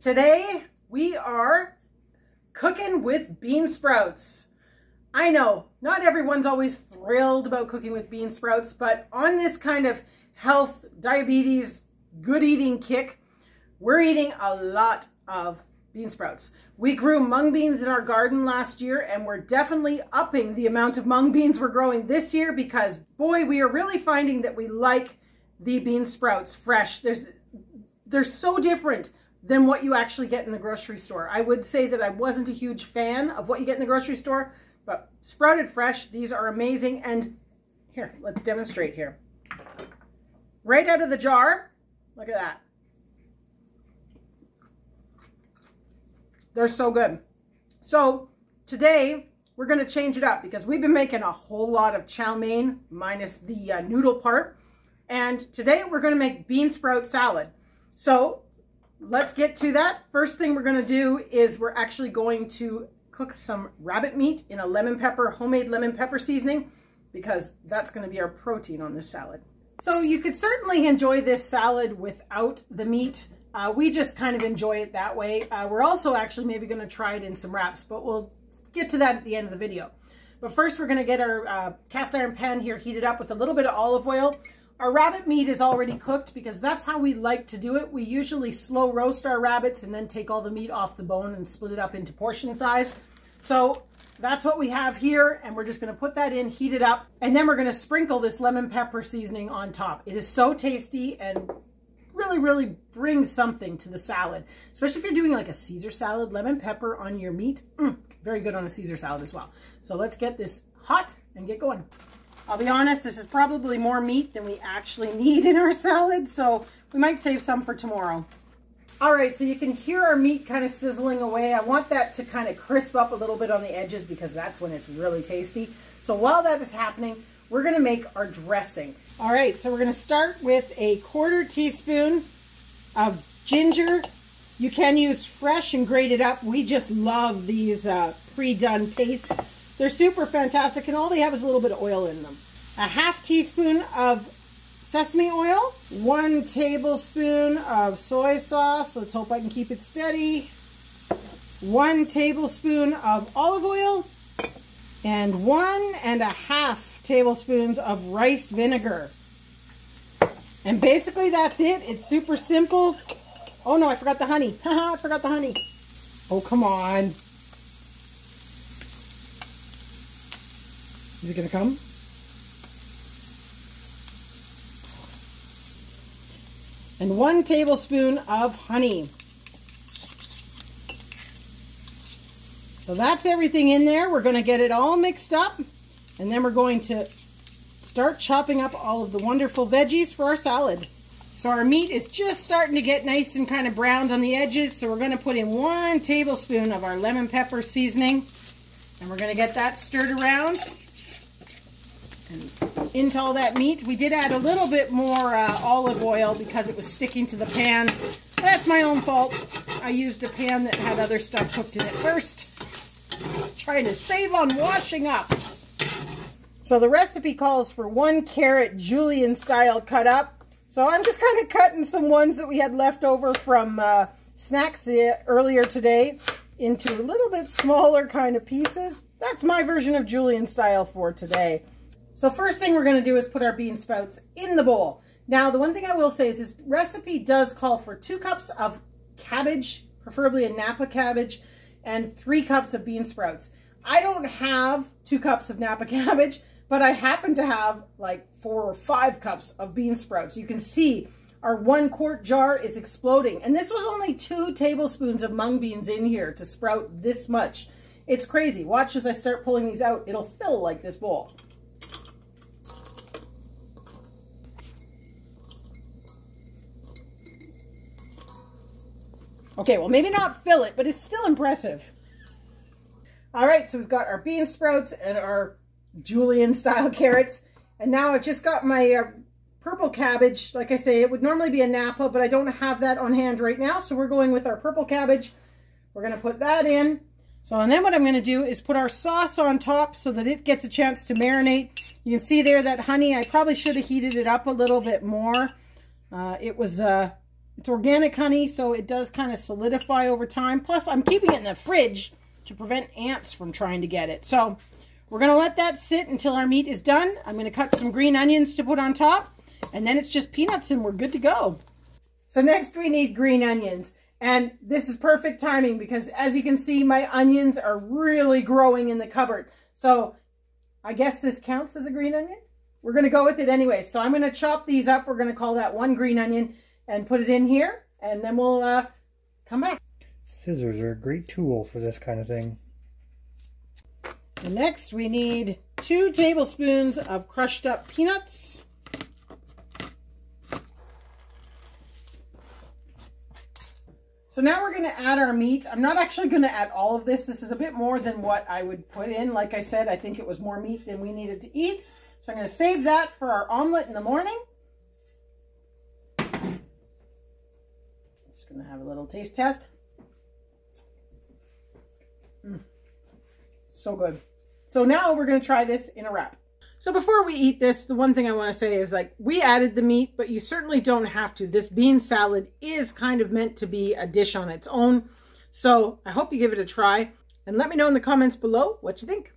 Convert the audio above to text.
Today we are cooking with bean sprouts. I know not everyone's always thrilled about cooking with bean sprouts, but on this kind of health, diabetes, good eating kick, we're eating a lot of bean sprouts. We grew mung beans in our garden last year and we're definitely upping the amount of mung beans we're growing this year because boy, we are really finding that we like the bean sprouts fresh. There's, they're so different than what you actually get in the grocery store. I would say that I wasn't a huge fan of what you get in the grocery store, but sprouted fresh, these are amazing. And here, let's demonstrate here. Right out of the jar, look at that. They're so good. So today we're to change it up because we've been making a whole lot of chow mein minus the uh, noodle part. And today we're to make bean sprout salad. So let's get to that. First thing we're going to do is we're actually going to cook some rabbit meat in a lemon pepper, homemade lemon pepper seasoning because that's going to be our protein on this salad. So you could certainly enjoy this salad without the meat. Uh, we just kind of enjoy it that way. Uh, we're also actually maybe going to try it in some wraps, but we'll get to that at the end of the video. But first we're going to get our uh, cast iron pan here heated up with a little bit of olive oil. Our rabbit meat is already cooked because that's how we like to do it. We usually slow roast our rabbits and then take all the meat off the bone and split it up into portion size. So that's what we have here and we're just going to put that in, heat it up, and then we're going to sprinkle this lemon pepper seasoning on top. It is so tasty and really, really brings something to the salad, especially if you're doing like a Caesar salad, lemon pepper on your meat. Mm, very good on a Caesar salad as well. So let's get this hot and get going. I'll be honest, this is probably more meat than we actually need in our salad, so we might save some for tomorrow. All right, so you can hear our meat kind of sizzling away. I want that to kind of crisp up a little bit on the edges because that's when it's really tasty. So while that is happening, we're gonna make our dressing. All right, so we're gonna start with a quarter teaspoon of ginger. You can use fresh and grated up. We just love these uh, pre-done pastes. They're super fantastic, and all they have is a little bit of oil in them. A half teaspoon of sesame oil, one tablespoon of soy sauce. Let's hope I can keep it steady. One tablespoon of olive oil, and one and a half tablespoons of rice vinegar. And basically that's it. It's super simple. Oh no, I forgot the honey. Haha, I forgot the honey. Oh, come on. Is it going to come? And one tablespoon of honey. So that's everything in there. We're going to get it all mixed up. And then we're going to start chopping up all of the wonderful veggies for our salad. So our meat is just starting to get nice and kind of browned on the edges. So we're going to put in one tablespoon of our lemon pepper seasoning. And we're going to get that stirred around and into all that meat. We did add a little bit more uh, olive oil because it was sticking to the pan. That's my own fault. I used a pan that had other stuff cooked in it first. Trying to save on washing up. So the recipe calls for one carrot julienne style cut up. So I'm just kind of cutting some ones that we had left over from uh, snacks uh, earlier today into a little bit smaller kind of pieces. That's my version of julienne style for today. So first thing we're going to do is put our bean sprouts in the bowl. Now, the one thing I will say is this recipe does call for two cups of cabbage, preferably a Napa cabbage, and three cups of bean sprouts. I don't have two cups of Napa cabbage, but I happen to have like four or five cups of bean sprouts. You can see our one quart jar is exploding. And this was only two tablespoons of mung beans in here to sprout this much. It's crazy. Watch as I start pulling these out. It'll fill like this bowl. Okay, well, maybe not fill it, but it's still impressive. All right, so we've got our bean sprouts and our julienne style carrots. And now I've just got my uh, purple cabbage. Like I say, it would normally be a Napa, but I don't have that on hand right now. So we're going with our purple cabbage. We're going to put that in. So, and then what I'm going to do is put our sauce on top so that it gets a chance to marinate. You can see there that honey, I probably should have heated it up a little bit more. Uh, it was uh, It's organic honey, so it does kind of solidify over time. Plus, I'm keeping it in the fridge to prevent ants from trying to get it. So we're going to let that sit until our meat is done. I'm going to cut some green onions to put on top. And then it's just peanuts and we're good to go. So next we need green onions. And this is perfect timing because as you can see, my onions are really growing in the cupboard. So I guess this counts as a green onion. We're going to go with it anyway. So I'm going to chop these up. We're going to call that one green onion and put it in here. And then we'll uh, come back. Scissors are a great tool for this kind of thing. Next we need two tablespoons of crushed up peanuts. So now we're going to add our meat. I'm not actually going to add all of this. This is a bit more than what I would put in. Like I said, I think it was more meat than we needed to eat. So I'm going to save that for our omelet in the morning. Just going to have a little taste test. Mm. So good. So now we're going to try this in a wrap. So before we eat this, the one thing I want to say is like we added the meat, but you certainly don't have to. This bean salad is kind of meant to be a dish on its own. So I hope you give it a try and let me know in the comments below what you think.